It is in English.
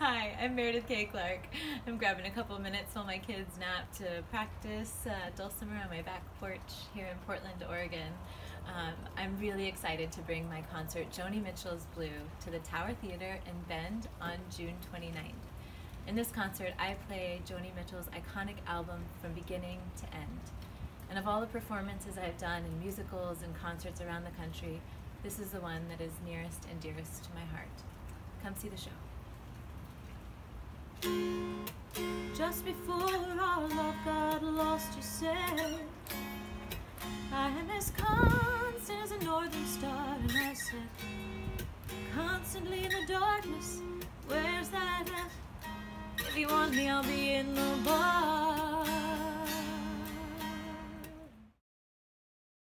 Hi, I'm Merideth Kaye Clark. I'm grabbing a couple minutes while my kids nap to practice uh, dulcimer on my back porch here in Portland, Oregon. Um, I'm really excited to bring my concert Joni Mitchell's Blue to the Tower Theatre in Bend on June 29th. In this concert, I play Joni Mitchell's iconic album from beginning to end. And of all the performances I've done in musicals and concerts around the country, this is the one that is nearest and dearest to my heart. Come see the show. Just before our love got lost, you said, I am as constant as a northern star. And I said, constantly in the darkness, where's that at? If you want me, I'll be in the bar.